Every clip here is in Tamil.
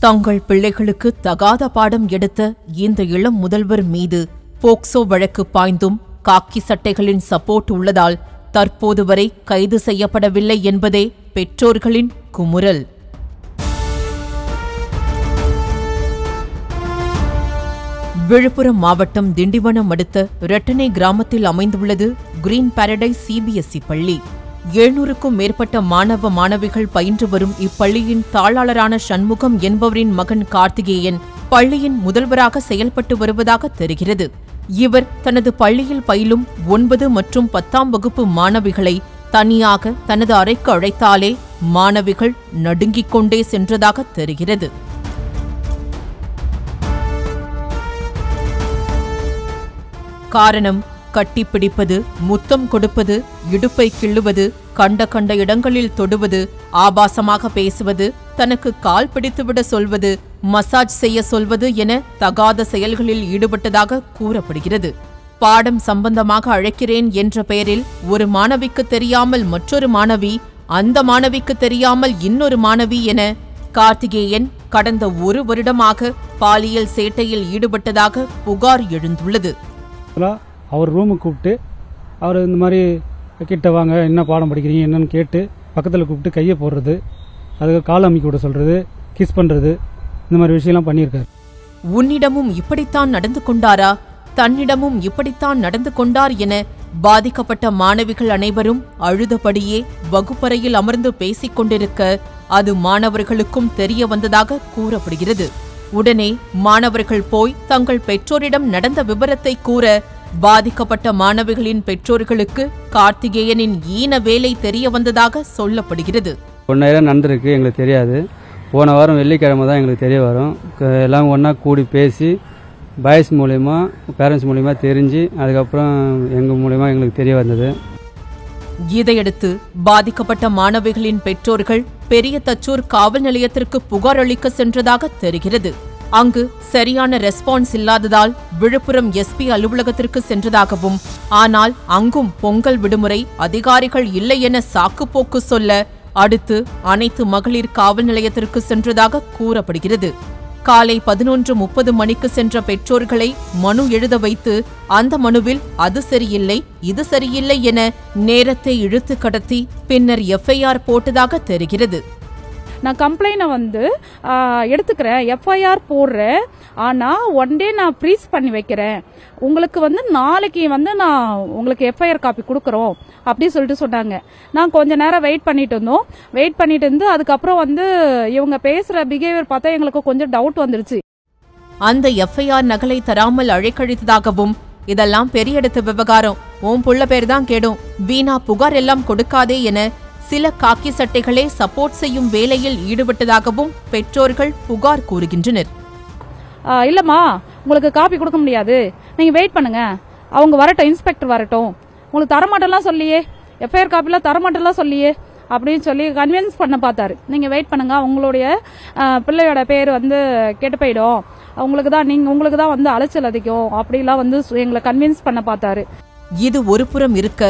தங்கள் பிள்ளைகளுக்கு தகாத பாடம் எடுத்த இந்த இளம் முதல்வர் மீது போக்சோ வழக்கு பாய்ந்தும் காக்கி சட்டைகளின் சப்போர்ட் உள்ளதால் தற்போது வரை கைது செய்யப்படவில்லை என்பதே பெற்றோர்களின் குமுறல். விழுப்புரம் மாவட்டம் திண்டிவனம் அடுத்த ரெட்டனை கிராமத்தில் அமைந்துள்ளது கிரீன் பாரடைஸ் சிபிஎஸ்இ பள்ளி. எழுநூறுக்கும் மேற்பட்ட மாணவ மாணவிகள் பயின்று வரும் இப்பள்ளியின் தாளாளரான சண்முகம் என்பவரின் மகன் கார்த்திகேயன் பள்ளியின் முதல்வராக செயல்பட்டு வருவதாக தெரிகிறது. இவர் தனது பள்ளியில் பயிலும் ஒன்பது மற்றும் பத்தாம் வகுப்பு மாணவிகளை தனியாக தனது அறைக்கு அழைத்தாலே மாணவிகள் நடுங்கிக் கொண்டே சென்றதாக தெரிகிறது. காரணம் கட்டிப்பிடிப்பது முத்தம் கொடுப்பது இடுப்பை கிள்ளுவது கண்ட கண்ட இடங்களில் தொடுவது ஆபாசமாக பேசுவது தனக்கு கால் பிடித்துவிட சொல்வது மசாஜ் செய்ய சொல்வது என தகாத செயல்களில் ஈடுபட்டதாக கூறப்படுகிறது. பாடம் சம்பந்தமாக அழைக்கிறேன் என்ற பெயரில் ஒரு மாணவிக்கு தெரியாமல் மற்றொரு மாணவி அந்த மாணவிக்கு தெரியாமல் இன்னொரு மாணவி என கார்த்திகேயன் கடந்த ஒரு வருடமாக பாலியல் சேட்டையில் ஈடுபட்டதாக புகார் எழுந்துள்ளது. அவர் ரூமுக்கு கூப்பிட்டு அவர் இந்த மாதிரி கிட்ட வாங்க என்ன பாடம் படிக்கிறீங்க என்னன்னு கேட்டு பக்கத்தில் கூப்பிட்டு கையை போடுறது அதுக்கு கால் அமைக்க விட சொல்கிறது கிஸ் பண்ணுறது இந்த மாதிரி விஷயம்லாம் பண்ணியிருக்காரு. உன்னிடமும் இப்படித்தான் நடந்து கொண்டாரா? தன்னிடமும் இப்படித்தான் நடந்து கொண்டார் என பாதிக்கப்பட்ட மாணவிகள் அனைவரும் அழுதபடியே வகுப்பறையில் அமர்ந்து பேசிக் கொண்டிருக்க அது மாணவர்களுக்கும் தெரிய வந்ததாக கூறப்படுகிறது. உடனே மாணவர்கள் போய் தங்கள் பெற்றோரிடம் நடந்த விவரத்தை கூற பாதிக்கப்பட்ட மாணவிகளின் பெற்றோர்களுக்கு கார்த்திகேயனின் ஈன வேலை தெரிய வந்ததாக சொல்லப்படுகிறது. ஒன்றாயிரம் நடந்திருக்கு எங்களுக்கு தெரியாது. போன வாரம் வெள்ளிக்கிழமை தான் எங்களுக்கு தெரிய வரும். எல்லாம் ஒன்றா கூடி பேசி பாய்ஸ் மூலயமா பேரண்ட்ஸ் மூலயமா தெரிஞ்சு அதுக்கப்புறம் எங்கள் மூலயமா எங்களுக்கு தெரிய வந்தது. இதையடுத்து பாதிக்கப்பட்ட மாணவிகளின் பெற்றோர்கள் பெரிய தச்சூர் காவல் நிலையத்திற்கு புகார் அளிக்க சென்றதாக தெரிகிறது. அங்கு சரியான ரெஸ்பான்ஸ் இல்லாததால் விழுப்புரம் எஸ்பி அலுவலகத்திற்கு சென்றதாகவும் ஆனால் அங்கும் பொங்கல் விடுமுறை அதிகாரிகள் இல்லை என சாக்குப்போக்கு சொல்ல அடுத்து அனைத்து மகளிர் காவல் நிலையத்திற்கு சென்றதாக கூறப்படுகிறது. காலை பதினொன்று முப்பது மணிக்கு சென்ற பெற்றோர்களை மனு எழுத வைத்து அந்த மனுவில் அது சரியில்லை இது சரியில்லை என நேரத்தை இழுத்து கடத்தி பின்னர் எஃப்ஐஆர் போட்டதாக தெரிகிறது. நான் கம்ப்ளைண்ட்டை வந்து எடுத்துக்கிறேன். எஃப்ஐஆர் போடுறேன். ஆனால் ஒன் டே நான் ப்ரீஸ் பண்ணி வைக்கிறேன். உங்களுக்கு வந்து நாளைக்கு வந்து நான் உங்களுக்கு எஃப்ஐஆர் காப்பி கொடுக்குறோம். அப்படி சொல்லிட்டு சொன்னாங்க. நான் கொஞ்ச நேரம் வெயிட் பண்ணிட்டு இருந்தோம். வெயிட் பண்ணிட்டு இருந்து அதுக்கப்புறம் வந்து இவங்க பேசுகிற பிஹேவியர் பார்த்தா எங்களுக்கு கொஞ்சம் டவுட் வந்துருச்சு. அந்த எஃப்ஐஆர் நகலை தராமல் அழைக்கழித்ததாகவும் இதெல்லாம் பெரிய இடத்து விவகாரம். உன் புள்ள பேர் தான் கேடும். வீணா புகார் எல்லாம் கொடுக்காதே என சில காக்கி சட்டைகளே சப்போர்ட் செய்யும் வேலையில் ஈடுபட்டதாகவும் பெற்றோர்கள் புகார் கூறுகின்றனர். இல்லம்மா உங்களுக்கு காப்பி கொடுக்க முடியாது. நீங்க வெயிட் பண்ணுங்க. அவங்க வரட்டும் இன்ஸ்பெக்டர் வரட்டும். உங்களுக்கு தரமாட்டெல்லாம் சொல்லியே. எஃப்ஐஆர் காப்பிலாம் தரமாட்டெல்லாம் சொல்லியே. அப்படின்னு சொல்லி கன்வின்ஸ் பண்ண பார்த்தாரு. நீங்க வெயிட் பண்ணுங்க உங்களுடைய பிள்ளையோட பேர் வந்து கெட்டு போயிடும். உங்களுக்கு தான் நீங்க உங்களுக்கு தான் வந்து அலைச்சல் அதிகம். அப்படிலாம் வந்து எங்களை கன்வின்ஸ் பண்ண பார்த்தாரு. இது ஒருபுறம் இருக்க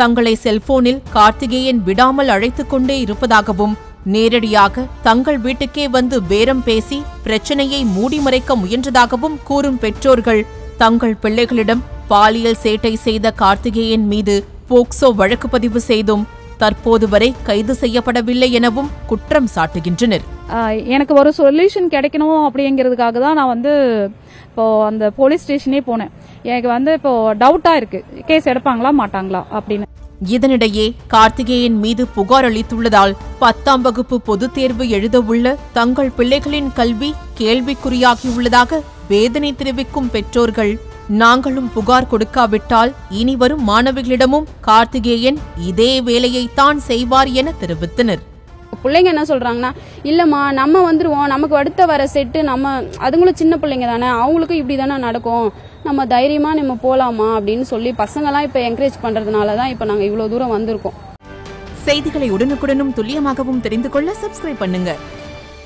தங்களை செல்போனில் கார்த்திகேயன் விடாமல் அழைத்துக் கொண்டே இருப்பதாகவும் நேரடியாக தங்கள் வீட்டுக்கே வந்து பேரம் பேசி பிரச்சனையை மூடி மறைக்க முயன்றதாகவும் கூறும் பெற்றோர்கள். தங்கள் பிள்ளைகளிடம் பாலியல் சேட்டை செய்த கார்த்திகேயன் மீது போக்சோ வழக்கு பதிவு செய்தும் தற்போது வரை கைது செய்யப்படவில்லை எனவும் குற்றம் சாட்டுகின்றனர். எனக்கு ஒரு சொல்யூஷன் கிடைக்கணும் அப்படிங்கிறதுக்காக தான் நான் வந்து இப்போ அந்த போலீஸ் ஸ்டேஷனே போனேன். எனக்கு வந்து இப்போ டவுட்டா இருக்கு. கேஸ் எடுப்பாங்களா மாட்டாங்களா அப்படின்னு. இதனிடையே கார்த்திகேயன் மீது புகார் அளித்துள்ளதால் பத்தாம் வகுப்பு பொதுத் தேர்வு எழுதவுள்ள தங்கள் பிள்ளைகளின் கல்வி கேள்விக்குறியாகியுள்ளதாக வேதனை தெரிவிக்கும் பெற்றோர்கள். நாங்களும் புகார் கொடுக்காவிட்டால் இனி வரும் மாணவிகளிடமும் கார்த்திகேயன் இதே வேலையைத்தான் செய்வார் என தெரிவித்தனர். பிள்ளைங்க என்ன சொல்றாங்கன்னா இல்லம்மா நம்ம வந்துருவோம். நமக்கு அடுத்த வர செட்டு நம்ம அதுங்களும் சின்ன பிள்ளைங்க தானே. அவங்களுக்கும் இப்படி தானே நடக்கும். நம்ம தைரியமா நம்ம போலாமா அப்படின்னு சொல்லி பசங்கெல்லாம் இப்ப என்கரேஜ் பண்ணுறதுனால தான் இப்ப நாங்க இவ்வளவு தூரம் வந்திருக்கோம். செய்திகளை உடனுக்குடனும் துல்லியமாகவும் தெரிந்து கொள்ள சப்ஸ்கிரைப் பண்ணுங்க.